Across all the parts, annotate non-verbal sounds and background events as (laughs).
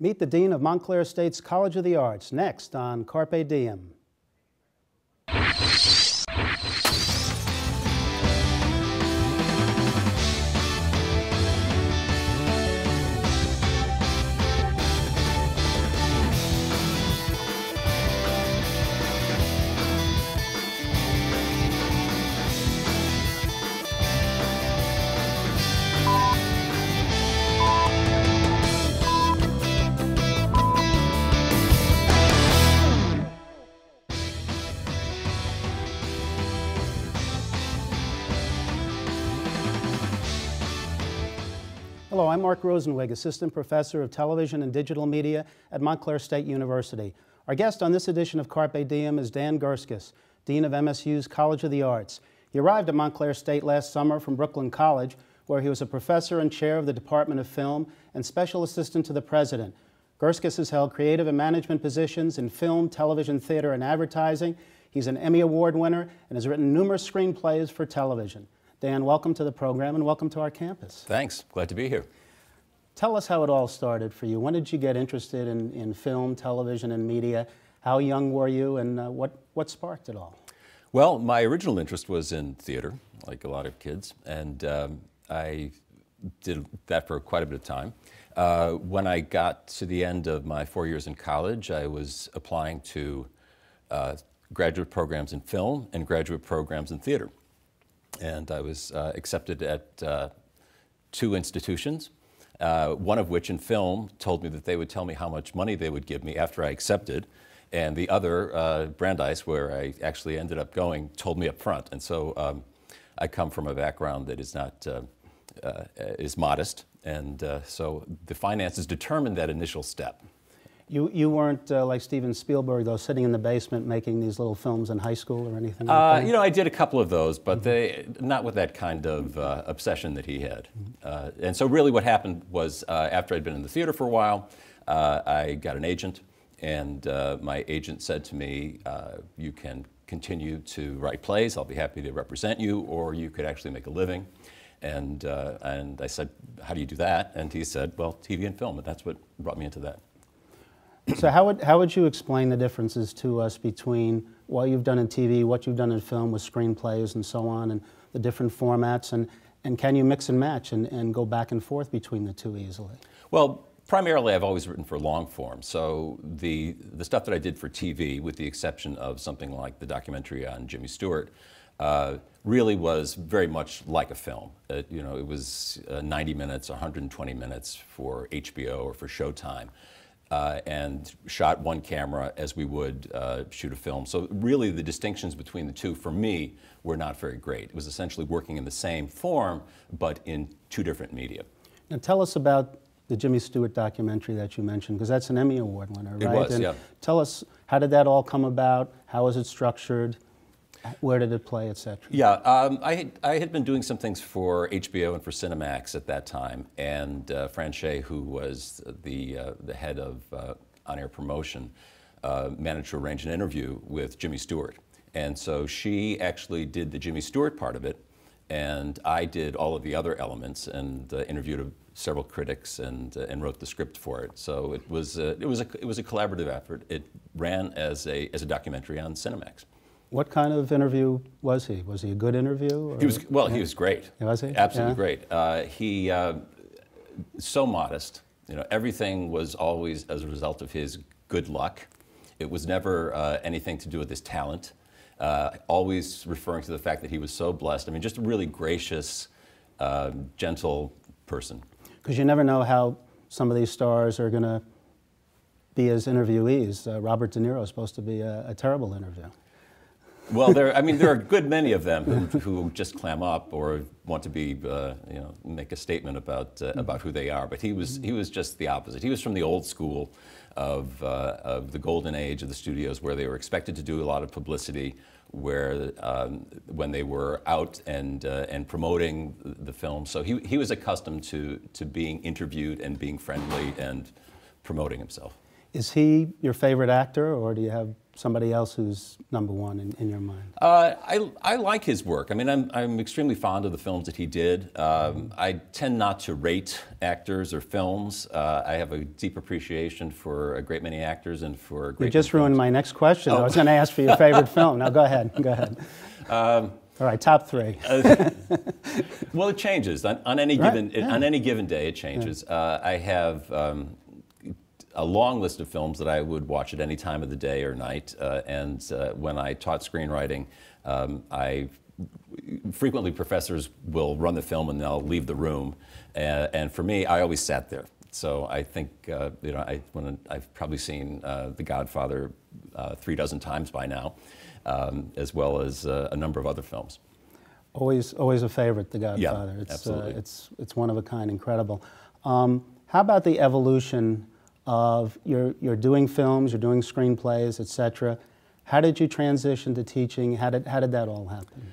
Meet the Dean of Montclair State's College of the Arts next on Carpe Diem. I'm Mark Rosenwig, Assistant Professor of Television and Digital Media at Montclair State University. Our guest on this edition of Carpe Diem is Dan Gurskis, Dean of MSU's College of the Arts. He arrived at Montclair State last summer from Brooklyn College, where he was a professor and chair of the Department of Film and special assistant to the president. Gurskis has held creative and management positions in film, television, theater, and advertising. He's an Emmy Award winner and has written numerous screenplays for television. Dan, welcome to the program and welcome to our campus. Thanks. Glad to be here. Tell us how it all started for you. When did you get interested in, in film, television, and media? How young were you, and uh, what, what sparked it all? Well, my original interest was in theater, like a lot of kids, and um, I did that for quite a bit of time. Uh, when I got to the end of my four years in college, I was applying to uh, graduate programs in film and graduate programs in theater and I was uh, accepted at uh, two institutions. Uh, one of which in film told me that they would tell me how much money they would give me after I accepted, and the other, uh, Brandeis, where I actually ended up going, told me up front. And so um, I come from a background that is not uh, uh, is modest, and so the finances determined that initial step. You, you weren't uh, like Steven Spielberg, though, sitting in the basement making these little films in high school or anything like uh, that? You know, I did a couple of those, but mm-hmm. they, not with that kind of uh, obsession that he had. Mm-hmm. and so, really, what happened was uh, after I'd been in the theater for a while, uh, I got an agent, and uh, my agent said to me, You can continue to write plays, I'll be happy to represent you, or you could actually make a living. And, and I said, How do you do that? And he said, Well, TV and film, and that's what brought me into that. So how would, how would you explain the differences to us between what you've done in TV, what you've done in film with screenplays and so on, and the different formats, and, and can you mix and match and, and go back and forth between the two easily? Well, primarily I've always written for long form, so the, the stuff that I did for TV, with the exception of something like the documentary on Jimmy Stewart, uh, really was very much like a film. It, you know, it was uh, 90 minutes, 120 minutes for HBO or for Showtime uh, and shot one camera as we would uh, shoot a film. So really the distinctions between the two for me were not very great. It was essentially working in the same form but in two different media. Now tell us about the Jimmy Stewart documentary that you mentioned because that's an Emmy Award winner, right? It was, and yeah. Tell us how did that all come about? How was it structured? Where did it play, etc.? Yeah, um, I, had, I had been doing some things for HBO and for Cinemax at that time, and uh, who was the, uh, the head of uh, on-air promotion, uh, managed to arrange an interview with Jimmy Stewart. And so she actually did the Jimmy Stewart part of it, and I did all of the other elements and uh, interviewed several critics and, uh, and wrote the script for it. So it was, it, was a, it was a collaborative effort. It ran as a, as a documentary on Cinemax. What kind of interview was he? Was he a good interview? Or? He was well. Yeah. He was great. Was he? Absolutely yeah. great. Uh, he uh, so modest. You know, everything was always as a result of his good luck. It was never uh, anything to do with his talent. Uh, always referring to the fact that he was so blessed. I mean, just a really gracious, uh, gentle person. Because you never know how some of these stars are going to be as interviewees. Uh, Robert De Niro is supposed to be a, a terrible interview. Well, there. I mean, there are a (laughs) good many of them who, who just clam up or want to be, uh, you know, make a statement about uh, about who they are. But he was he was just the opposite. He was from the old school of uh, of the golden age of the studios, where they were expected to do a lot of publicity, where um, when they were out and uh, and promoting the film. So he he was accustomed to to being interviewed and being friendly and promoting himself. Is he your favorite actor, or do you have somebody else who's number one in, in your mind? Uh, I, I like his work. I mean, I'm, I'm extremely fond of the films that he did. Um, I tend not to rate actors or films. Uh, I have a deep appreciation for a great many actors and for great. You just ruined my next question. Oh. I was going to ask for your (laughs) favorite film. Now go ahead. Go ahead. Um, All right, top three. uh, well, it changes on, on any right, given yeah. on any given day. It changes. Yeah. Uh, I have um, a long list of films that I would watch at any time of the day or night. Uh, and uh, when I taught screenwriting, um, I frequently professors will run the film and they'll leave the room. Uh, and for me, I always sat there. So I think uh, you know I, when I've probably seen uh, The Godfather uh, three dozen times by now, um, as well as a number of other films. Always, always a favorite, The Godfather. Yeah, it's, absolutely. it's, it's one of a kind, incredible. Um, how about the evolution of you're, you're doing films, you're doing screenplays, etc. How did you transition to teaching? How did, how did that all happen?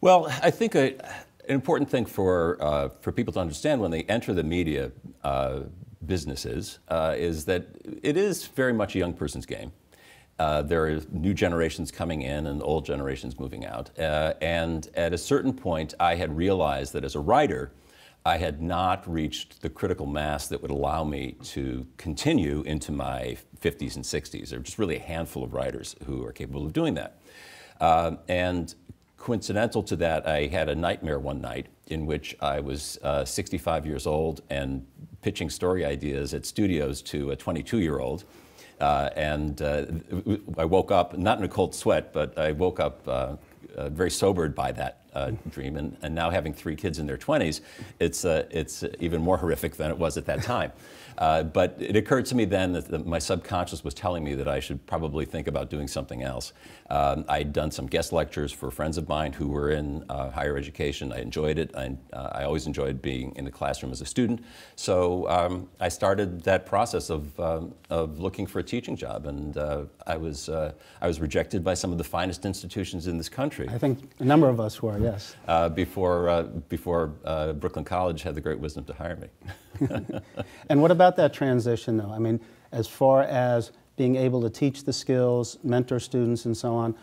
Well, I think a, an important thing for, uh, for people to understand when they enter the media uh, businesses uh, is that it is very much a young person's game. Uh, there are new generations coming in and old generations moving out. Uh, and at a certain point, I had realized that as a writer, I had not reached the critical mass that would allow me to continue into my 50s and 60s. There are just really a handful of writers who are capable of doing that. Uh, and coincidental to that, I had a nightmare one night in which I was uh, 65 years old and pitching story ideas at studios to a 22 year old. Uh, and uh, I woke up, not in a cold sweat, but I woke up uh, uh, very sobered by that uh, dream. And, and, now having three kids in their 20s, it's, uh, it's even more horrific than it was at that time. (laughs) Uh, but it occurred to me then that the, my subconscious was telling me that I should probably think about doing something else. Um, I'd done some guest lectures for friends of mine who were in uh, higher education. I enjoyed it. I, uh, I, always enjoyed being in the classroom as a student. So um, I started that process of, um, of looking for a teaching job. And uh, I, was, uh, I was rejected by some of the finest institutions in this country. I think a number of us were, yes. Uh, before uh, before uh, Brooklyn College had the great wisdom to hire me. (laughs) and what about that transition, though? I mean, as far as being able to teach the skills, mentor students, and so on,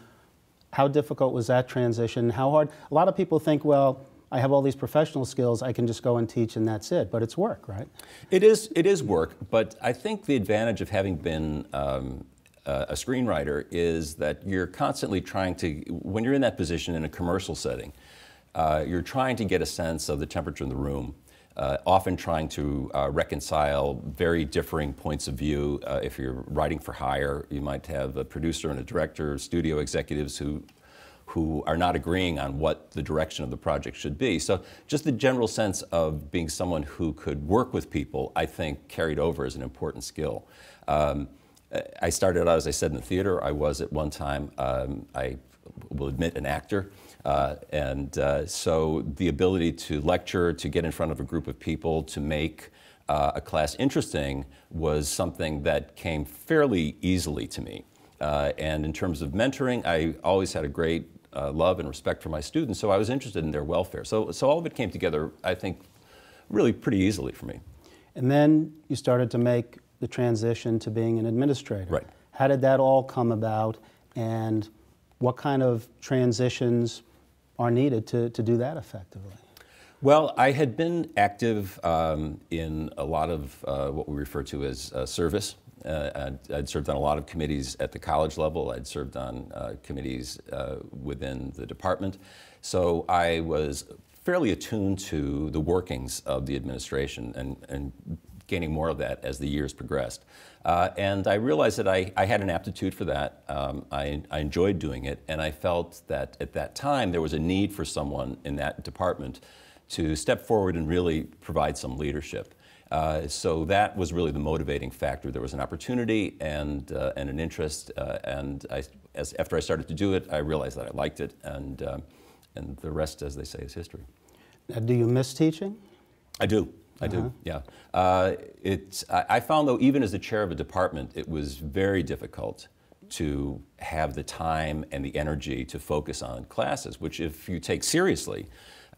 how difficult was that transition? How hard? A lot of people think, well, I have all these professional skills, I can just go and teach and that's it. But it's work, right? It is, it is work, but I think the advantage of having been um, a screenwriter is that you're constantly trying to, when you're in that position in a commercial setting, uh, you're trying to get a sense of the temperature in the room uh, often trying to uh, reconcile very differing points of view. Uh, if you're writing for hire, you might have a producer and a director, studio executives who who are not agreeing on what the direction of the project should be. So just the general sense of being someone who could work with people, I think, carried over as an important skill. Um, I started out, as I said, in the theater. I was at one time, um, I will admit, an actor. Uh, and uh, so the ability to lecture, to get in front of a group of people, to make uh, a class interesting was something that came fairly easily to me. Uh, and in terms of mentoring, I always had a great uh, love and respect for my students, so I was interested in their welfare. So, so all of it came together, I think, really pretty easily for me. And then you started to make the transition to being an administrator. Right. How did that all come about, and what kind of transitions are needed to, to do that effectively? Well, I had been active um, in a lot of uh, what we refer to as uh, service. Uh, I'd, I'd, served on a lot of committees at the college level. I'd served on uh, committees uh, within the department. So I was fairly attuned to the workings of the administration and, and gaining more of that as the years progressed. Uh, and I realized that I, I, had an aptitude for that. Um, I, I, enjoyed doing it, and I felt that at that time there was a need for someone in that department to step forward and really provide some leadership. Uh, so that was really the motivating factor. There was an opportunity and, uh, and an interest, uh, and I, as, after I started to do it, I realized that I liked it, and, uh, and the rest, as they say, is history. Now, do you miss teaching? I do. I do, uh-huh. yeah. Uh, it's, I, I found, though, even as the chair of a department, it was very difficult to have the time and the energy to focus on classes, which, if you take seriously,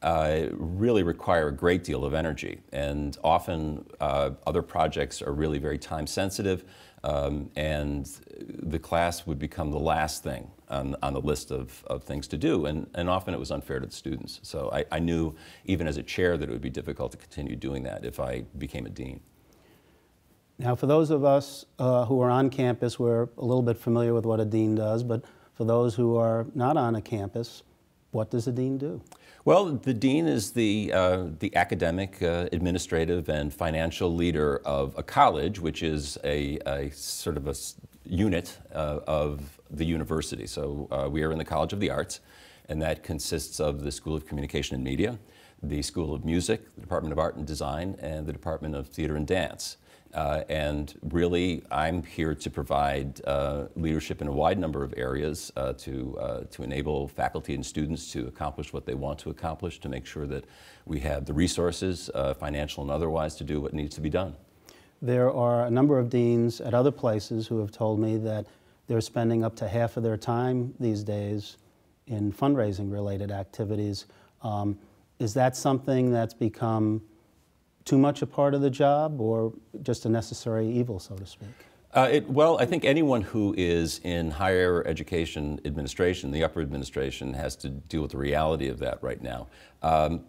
uh, really require a great deal of energy. And often uh, other projects are really very time sensitive, um, and the class would become the last thing on, on the list of, of things to do. And, and often it was unfair to the students. So I, I knew, even as a chair, that it would be difficult to continue doing that if I became a dean. Now, for those of us uh, who are on campus, we're a little bit familiar with what a dean does, but for those who are not on a campus, what does a dean do? Well, the dean is the, uh, the academic, uh, administrative, and financial leader of a college, which is a, a sort of a unit uh, of the university. So uh, we are in the College of the Arts, and that consists of the School of Communication and Media, the School of Music, the Department of Art and Design, and the Department of Theater and Dance. Uh, and really, I'm here to provide uh, leadership in a wide number of areas uh, to, uh, to enable faculty and students to accomplish what they want to accomplish, to make sure that we have the resources, uh, financial and otherwise, to do what needs to be done. There are a number of deans at other places who have told me that they're spending up to half of their time these days in fundraising related activities. Um, is that something that's become too much a part of the job or just a necessary evil, so to speak? Uh, it, well, I think anyone who is in higher education administration, the upper administration, has to deal with the reality of that right now. Um,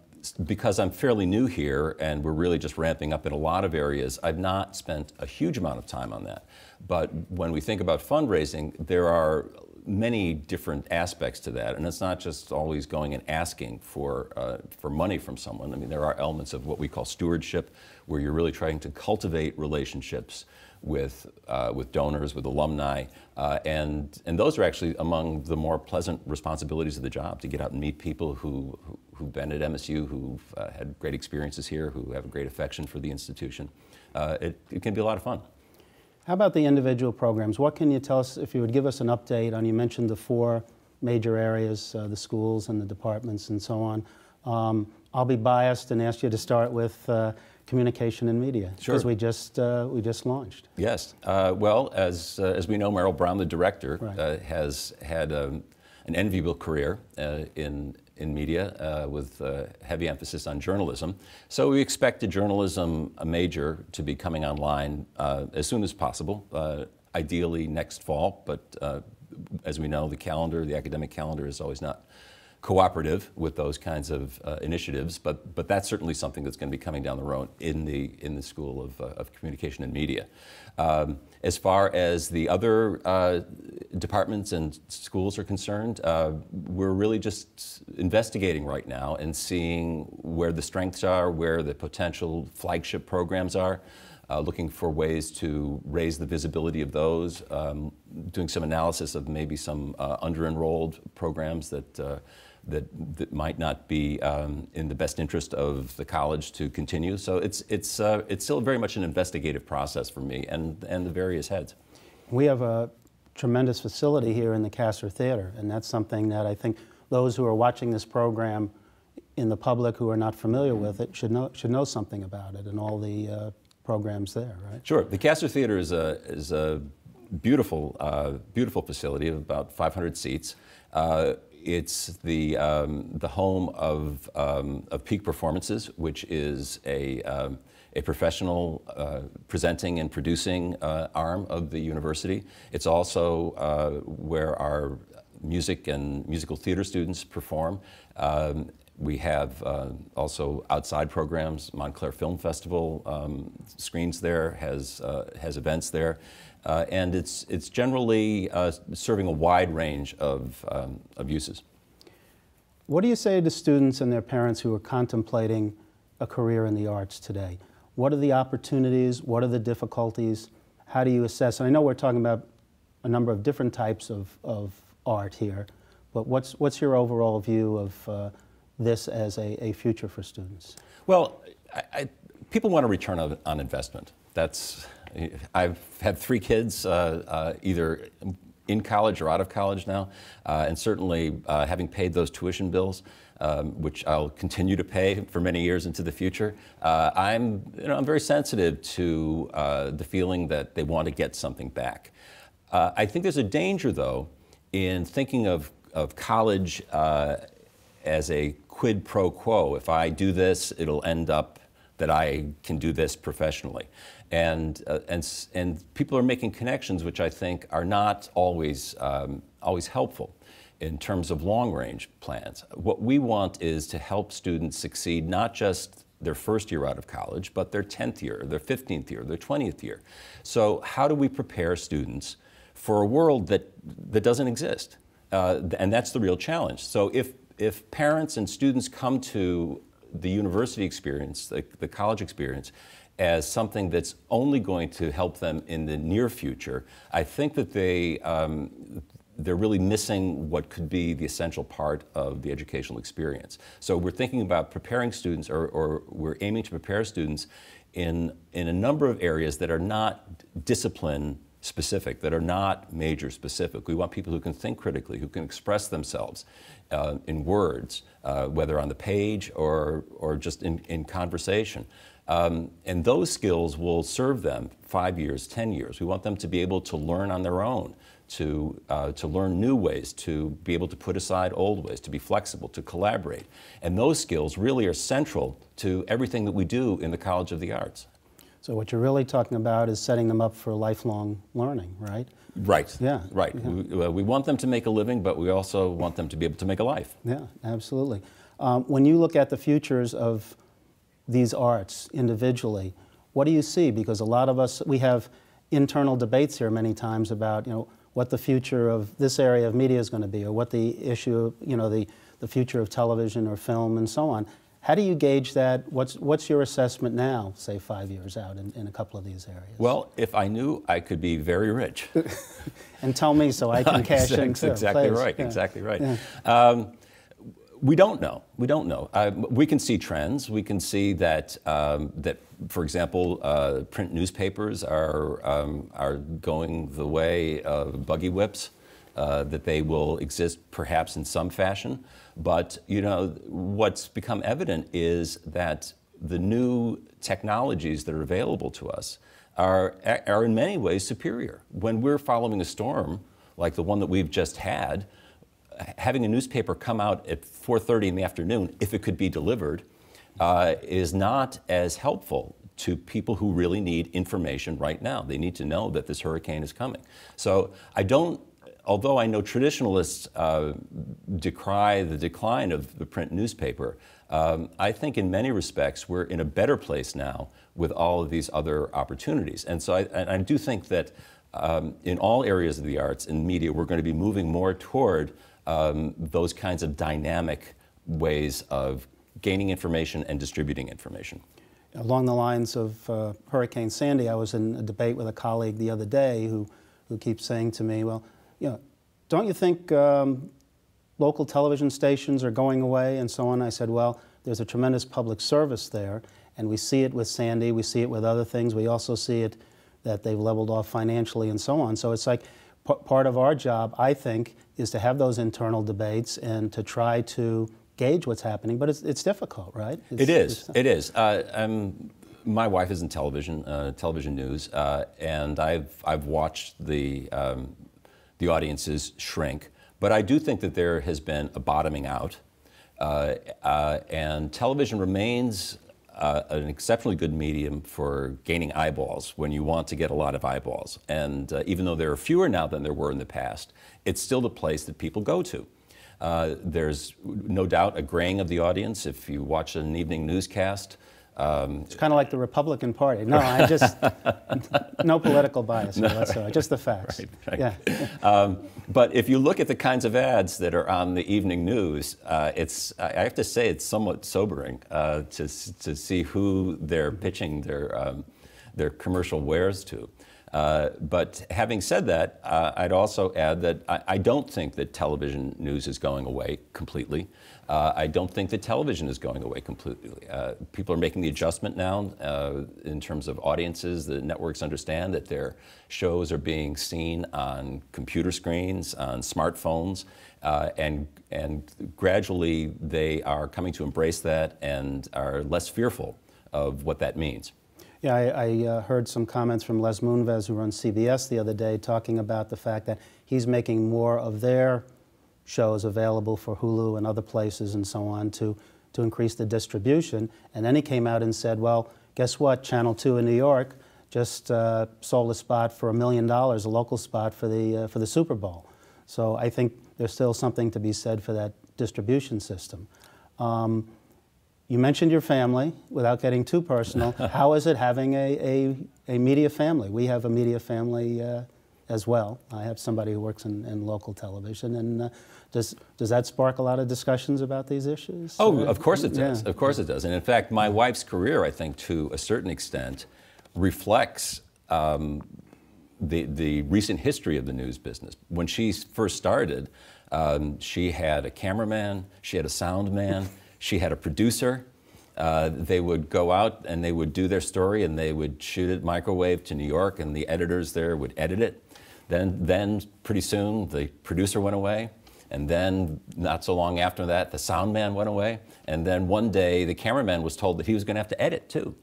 because I'm fairly new here and we're really just ramping up in a lot of areas, I've not spent a huge amount of time on that. But when we think about fundraising, there are many different aspects to that, and it's not just always going and asking for uh, for money from someone. I mean, there are elements of what we call stewardship, where you're really trying to cultivate relationships with uh, with donors, with alumni, uh, and and those are actually among the more pleasant responsibilities of the job to get out and meet people who, who have been at MSU, who've uh, had great experiences here, who have a great affection for the institution. Uh, it, it can be a lot of fun. How about the individual programs? What can you tell us, if you would give us an update on, you mentioned the four major areas, uh, the schools and the departments and so on. Um, I'll be biased and ask you to start with uh, communication and media because sure. we just uh, we just launched. Yes. Uh, well, as uh, as we know, Merrill Brown, the director, right. Uh, has had um, an enviable career in in media uh, with uh, heavy emphasis on journalism. So we expect a journalism a major to be coming online uh, as soon as possible, uh, ideally next fall, but uh, as we know, the calendar, the academic calendar is always not cooperative with those kinds of uh, initiatives, but, but that's certainly something that's going to be coming down the road in the, in the School of, uh, of Communication and Media. Um, as far as the other uh, departments and schools are concerned, uh, we're really just investigating right now and seeing where the strengths are, where the potential flagship programs are. Uh, looking for ways to raise the visibility of those, um, doing some analysis of maybe some uh, under-enrolled programs that uh, that, that might not be um, in the best interest of the college to continue. So it's, it's, uh, it's still very much an investigative process for me and, and the various heads. We have a tremendous facility here in the Kasser Theater, and that's something that I think those who are watching this program in the public who are not familiar with it should know, should know something about it and all the uh, programs there, right? Sure. The Kasser Theater is a, is a beautiful, uh, beautiful facility of about 500 seats. Uh, it's the, um, the home of, um, of Peak Performances, which is a, um, a professional uh, presenting and producing uh, arm of the university. It's also uh, where our music and musical theater students perform. Um, we have uh, also outside programs. Montclair Film Festival um, screens there, has, uh, has events there. Uh, and it's, it's generally uh, serving a wide range of, um, of uses. What do you say to students and their parents who are contemplating a career in the arts today? What are the opportunities? What are the difficulties? How do you assess? And I know we're talking about a number of different types of, of art here, but what's, what's your overall view of uh, this as a, a future for students? Well, I, I, people want a return on, on investment. That's I've had three kids, uh, uh, either in college or out of college now, uh, and certainly uh, having paid those tuition bills, um, which I'll continue to pay for many years into the future, uh, I'm, you know, I'm very sensitive to uh, the feeling that they want to get something back. I think there's a danger, though, in thinking of, of college as a quid pro quo. If I do this, it'll end up that I can do this professionally. And, uh, and, and people are making connections which I think are not always, um, always helpful in terms of long range plans. What we want is to help students succeed not just their first year out of college, but their 10th year, their 15th year, their 20th year. So, how do we prepare students for a world that, that doesn't exist? Uh, and that's the real challenge. So, if, if parents and students come to the university experience, the, the college experience, as something that's only going to help them in the near future, I think that they, um, they're really missing what could be the essential part of the educational experience. So we're thinking about preparing students, or, or, we're aiming to prepare students in, in a number of areas that are not discipline specific, that are not major specific. We want people who can think critically, who can express themselves uh, in words, uh, whether on the page or, or just in, in conversation. Um, and those skills will serve them five years, 10 years. We want them to be able to learn on their own, to, uh, to learn new ways, to be able to put aside old ways, to be flexible, to collaborate. And those skills really are central to everything that we do in the College of the Arts. So what you're really talking about is setting them up for lifelong learning, right? Right. Yeah. Right. Yeah. We, uh, we, want them to make a living, but we also want them to be able to make a life. Yeah, absolutely. Um, when you look at the futures of these arts individually, what do you see? Because a lot of us, we have internal debates here many times about, you know, what the future of this area of media is going to be, or what the issue, you know, the, the future of television or film and so on. How do you gauge that? What's, what's your assessment now, say five years out in, in a couple of these areas? Well, if I knew, I could be very rich. (laughs) and tell me so I can (laughs) cash in too. Exactly right, yeah. exactly right. Yeah. Um, we don't know. We don't know. Uh, we can see trends. We can see that, um, that for example, uh, print newspapers are, um, are going the way of buggy whips, uh, that they will exist perhaps in some fashion. But, you know, what's become evident is that the new technologies that are available to us are, are in many ways superior. When we're following a storm, like the one that we've just had, having a newspaper come out at 4.30 in the afternoon, if it could be delivered, uh, is not as helpful to people who really need information right now. They need to know that this hurricane is coming. So I don't, although I know traditionalists uh, decry the decline of the print newspaper, um, I think in many respects we're in a better place now with all of these other opportunities. And so I, and I do think that um, in all areas of the arts and media, we're going to be moving more toward um, those kinds of dynamic ways of gaining information and distributing information. Along the lines of uh, Hurricane Sandy, I was in a debate with a colleague the other day who, who keeps saying to me, well, you know, don't you think um, local television stations are going away and so on? I said, well, there's a tremendous public service there, and we see it with Sandy, we see it with other things, we also see it that they've leveled off financially and so on. So it's like part of our job, I think, is to have those internal debates and to try to gauge what's happening. But it's, it's difficult, right? It's, it is. It is. Uh, my wife is in television, uh, television news, uh, and I've I've watched the um, the audiences shrink. But I do think that there has been a bottoming out, uh, uh, and television remains uh, an exceptionally good medium for gaining eyeballs when you want to get a lot of eyeballs. And uh, even though there are fewer now than there were in the past, it's still the place that people go to. Uh, there's no doubt a graying of the audience. If you watch an evening newscast, um, it's kind of like the Republican Party. No, I just (laughs) no political bias no, whatsoever, just the facts. Right, right. Yeah. (laughs) Um, but if you look at the kinds of ads that are on the evening news, uh, it's I have to say it's somewhat sobering uh, to to see who they're pitching their um, their commercial wares to. Uh, but having said that, uh, I'd also add that I, I, don't think that television news is going away completely. Uh, I don't think that television is going away completely. Uh, people are making the adjustment now uh, in terms of audiences. The networks understand that their shows are being seen on computer screens, on smartphones, and, and gradually they are coming to embrace that and are less fearful of what that means. Yeah, I, I uh, heard some comments from Les Moonves, who runs CBS the other day, talking about the fact that he's making more of their shows available for Hulu and other places and so on to, to increase the distribution. And then he came out and said, well, guess what? Channel 2 in New York just uh, sold a spot for a million dollars, a local spot for the, uh, for the Super Bowl. So I think there's still something to be said for that distribution system. Um, you mentioned your family without getting too personal. (laughs) How is it having a, a, a, media family? We have a media family uh, as well. I have somebody who works in, in local television. And uh, does, does that spark a lot of discussions about these issues? Oh, of course it does. Yeah. Of course it does. And in fact, my wife's career, I think, to a certain extent, reflects um, the, the recent history of the news business. When she first started, um, she had a cameraman, she had a sound man, she had a producer. Uh, they would go out and they would do their story and they would shoot it microwave to New York and the editors there would edit it. Then, then pretty soon the producer went away and then not so long after that the sound man went away and then one day the cameraman was told that he was going to have to edit too.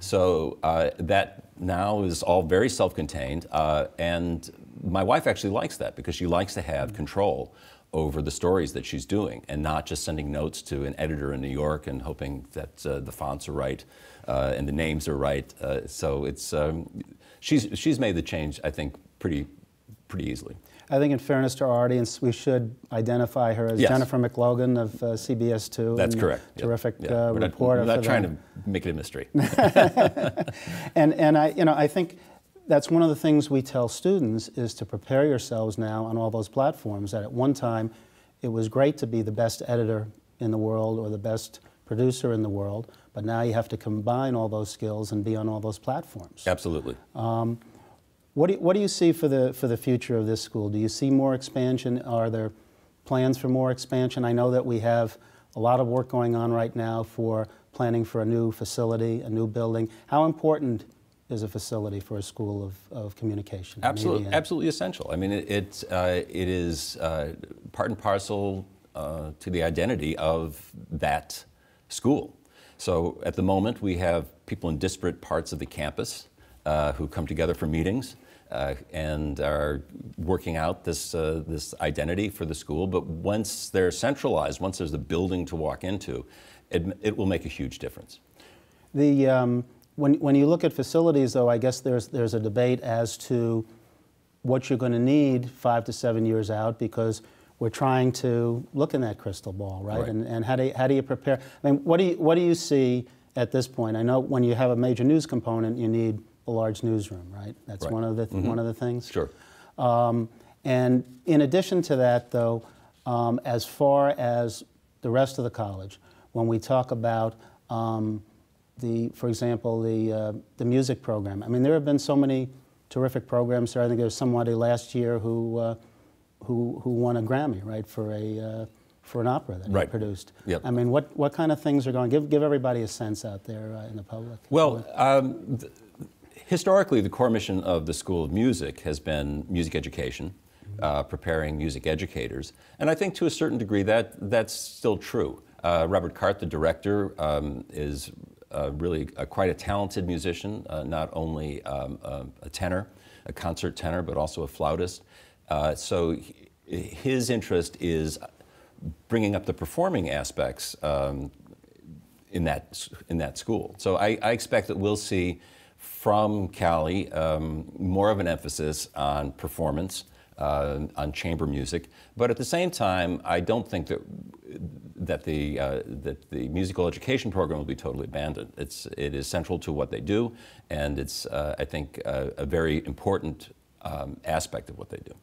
So uh, that now is all very self-contained, uh, and my wife actually likes that because she likes to have control over the stories that she's doing and not just sending notes to an editor in New York and hoping that uh, the fonts are right uh, and the names are right. Uh, so it's um, she's she's made the change I think pretty pretty easily. I think, in fairness to our audience, we should identify her as yes. Jennifer McLogan of uh, CBS 2. That's correct. Terrific yep. Uh, we're reporter. Not, we're not trying them. to make it a mystery. (laughs) and and I, you know, I think that's one of the things we tell students is to prepare yourselves now on all those platforms. That at one time, it was great to be the best editor in the world or the best producer in the world, but now you have to combine all those skills and be on all those platforms. Absolutely. Um, what do, you, what do you see for the, for the future of this school? Do you see more expansion? Are there plans for more expansion? I know that we have a lot of work going on right now for planning for a new facility, a new building. How important is a facility for a school of, of communication? Absolutely, absolutely essential. I mean, it, it, uh, it is uh, part and parcel uh, to the identity of that school. So at the moment, we have people in disparate parts of the campus uh, who come together for meetings uh, and are working out this, uh, this identity for the school. But once they're centralized, once there's a building to walk into, it, it will make a huge difference. The, um, when, when you look at facilities, though, I guess there's, there's a debate as to what you're going to need five to seven years out because we're trying to look in that crystal ball, right? right. And, and how, do you, how do you prepare? I mean, what do you, what do you see at this point? I know when you have a major news component, you need a large newsroom, right? That's right. one of the th- mm-hmm. one of the things. Sure. Um, and in addition to that, though, um, as far as the rest of the college, when we talk about um, the, for example, the uh, the music program, I mean, there have been so many terrific programs there. I think there was somebody last year who uh, who who won a Grammy, right, for a uh, for an opera that right. he produced. Yep. I mean, what, what kind of things are going? Give give everybody a sense out there uh, in the public. Well, um, th- historically, the core mission of the School of Music has been music education, uh, preparing music educators, and I think to a certain degree that that's still true. Uh, Robert Cart, the director, um, is uh, really a, quite a talented musician, uh, not only um, a, a, tenor, a concert tenor, but also a flautist. Uh, so he, his interest is bringing up the performing aspects um, in that in that school. So I, I expect that we'll see from Cali um, more of an emphasis on performance, uh, on chamber music. But at the same time, I don't think that that the uh, that the musical education program will be totally abandoned. It's it is central to what they do, and it's uh, I think uh, a very important um, aspect of what they do.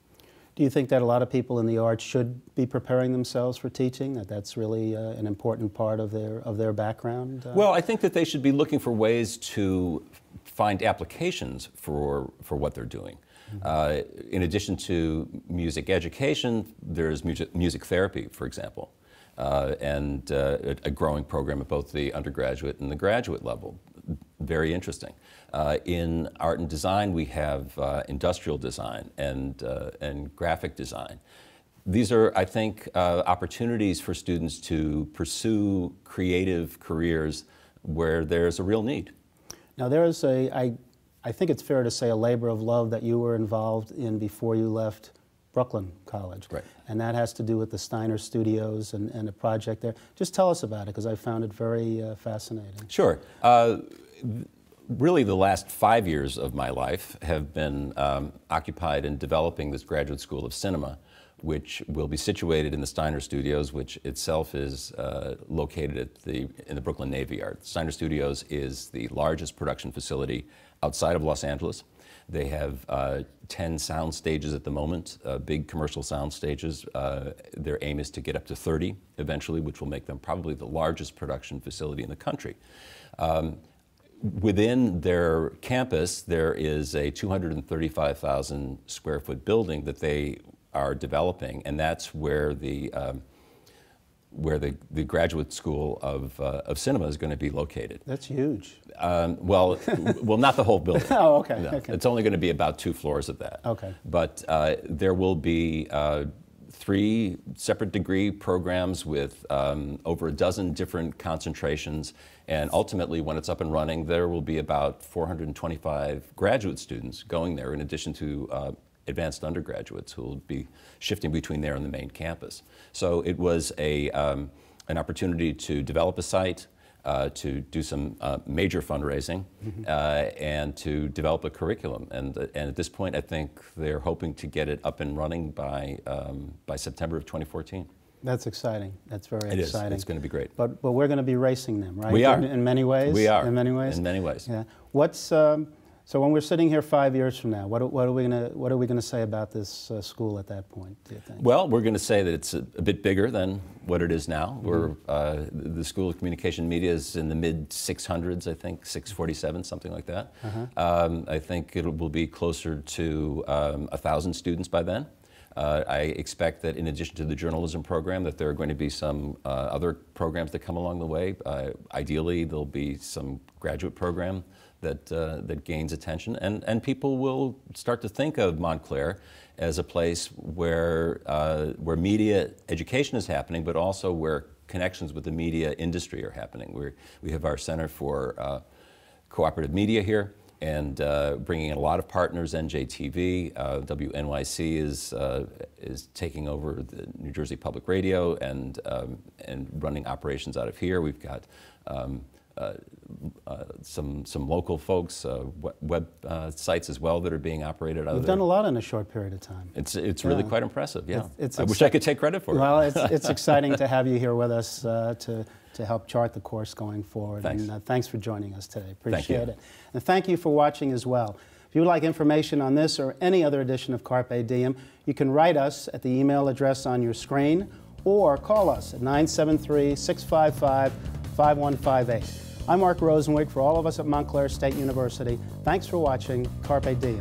Do you think that a lot of people in the arts should be preparing themselves for teaching? That that's really uh, an important part of their of their background? Uh? Well, I think that they should be looking for ways to find applications for for what they're doing. Uh, in addition to music education, there's music, music therapy, for example, uh, and uh, a growing program at both the undergraduate and the graduate level. Very interesting. Uh, in art and design, we have uh, industrial design and, uh, and graphic design. These are, I think, opportunities for students to pursue creative careers where there's a real need. Now, there is a, I, I think it's fair to say, a labor of love that you were involved in before you left Brooklyn College. Right. And that has to do with the Steiner Studios and, and a project there. Just tell us about it, because I found it very uh, fascinating. Sure. Uh, really, the last five years of my life have been um, occupied in developing this graduate school of cinema, which will be situated in the Steiner Studios, which itself is uh, located at the, in the Brooklyn Navy Yard. Steiner Studios is the largest production facility outside of Los Angeles. They have uh, 10 sound stages at the moment, uh, big commercial sound stages. Uh, their aim is to get up to 30 eventually, which will make them probably the largest production facility in the country. Um, within their campus, there is a 235,000 square foot building that they are developing, and that's where the um, where the, the graduate school of, uh, of cinema is going to be located. That's huge. Um, well, well, not the whole building. (laughs) Oh, okay, No, okay. It's only going to be about two floors of that. Okay. But uh, there will be uh, three separate degree programs with um, over a dozen different concentrations, and ultimately, when it's up and running, there will be about 425 graduate students going there, in addition to uh, advanced undergraduates who will be shifting between there and the main campus. So it was a, um, an opportunity to develop a site, uh, to do some uh, major fundraising, uh, and to develop a curriculum. And, and at this point, I think they're hoping to get it up and running by, um, by September of 2014. That's exciting. That's very It is. exciting. It's going to be great. But, but we're going to be racing them, right? We are. In, in many ways? We are. In many ways? In many ways. Yeah. What's, um, so when we're sitting here five years from now, what, are- what are we going to, what are we going to say about this uh, school at that point, do you think? Well, we're going to say that it's a, a bit bigger than what it is now. Mm-hmm. We're, uh, the School of Communication Media is in the mid 600s, I think, 647, something like that. Uh-huh. Um, I think it will be closer to um, 1,000 students by then. Uh, I expect that in addition to the journalism program, that there are going to be some uh, other programs that come along the way. Uh, ideally, there'll be some graduate program that, uh, that gains attention, and, and people will start to think of Montclair as a place where, uh, where media education is happening, but also where connections with the media industry are happening. We're, we have our Center for uh, Cooperative Media here, and uh, bringing in a lot of partners. NJTV, uh, WNYC is uh, is taking over the New Jersey Public Radio and um, and running operations out of here. We've got. Um, uh, uh, some some local folks, uh, web uh, sites as well that are being operated out We've done a lot in a short period of time. It's it's really quite impressive. Yeah, It's- it's I wish I could take credit for it. Well, it's, (laughs) it's exciting to have you here with us uh, to, to help chart the course going forward. Thanks. And uh, thanks for joining us today. Appreciate it. And thank you for watching as well. If you would like information on this or any other edition of Carpe Diem, you can write us at the email address on your screen or call us at 973 655 5158. I'm Mark Rosenwig for all of us at Montclair State University. Thanks for watching Carpe Diem.